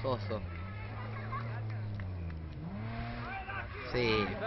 Coso. Sí.